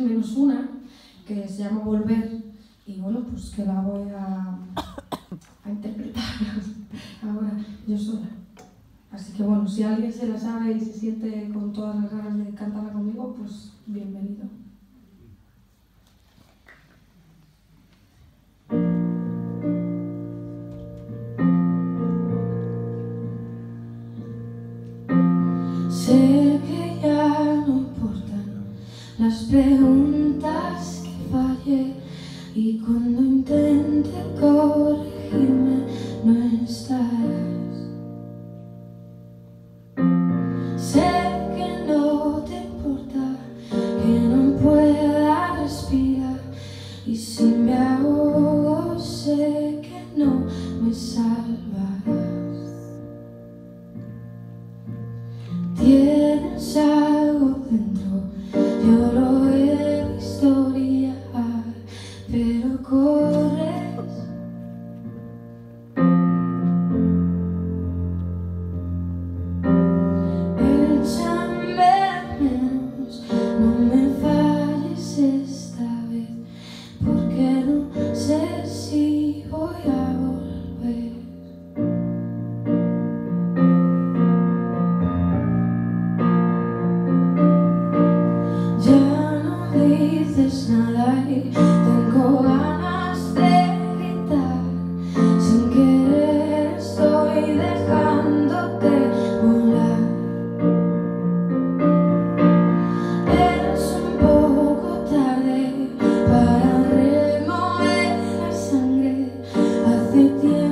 menos una que se llama Volver y bueno, pues que la voy a, a interpretar ahora yo sola. Así que bueno, si alguien se la sabe y se siente con todas las ganas de cantarla conmigo, pues bienvenido. Sé que ya las preguntas que fallé y cuando intente corregirme no estarás. Sé que no te importa que no pueda respirar y si me ahogo sé que no me salvarás. Tienes algo dentro, yo lo he visto brillar, pero corres. dices nada y tengo ganas de gritar. Sin querer estoy dejándote volar. Es un poco tarde para remover la sangre. Hace tiempo